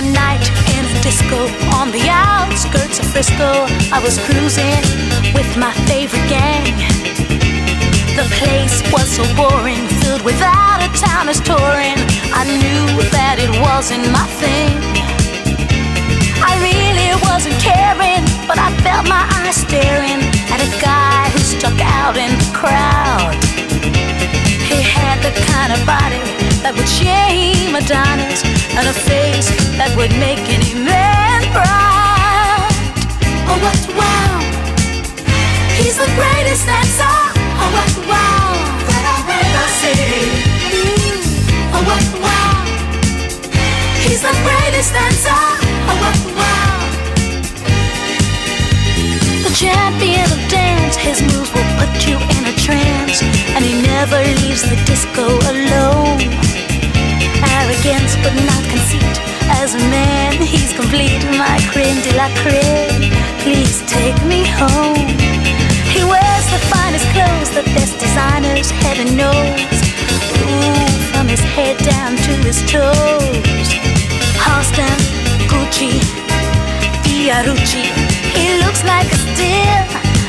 One night in a disco on the outskirts of Frisco, I was cruising with my favorite gang. The place was so boring, filled with out of towners touring. I knew that it wasn't my thing. I really wasn't caring, but I felt my eyes staring at a guy who stuck out in the crowd. He had the kind of body that would shame Adonis and a face that would make any man proud. Oh, what wow! He's the greatest dancer. Oh, what wow! That I've ever seen. Mm. Oh, what wow! He's the greatest dancer. Oh, what wow! The champion of dance, his moves will put you in a trance, and he never leaves the disco alone. Arrogance, but not conceit. As a man, he's complete. My creme de la creme. Please take me home. He wears the finest clothes, the best designers, heaven knows. Ooh, from his head down to his toes. Halston, Gucci, Fiorucci. He looks like a steal.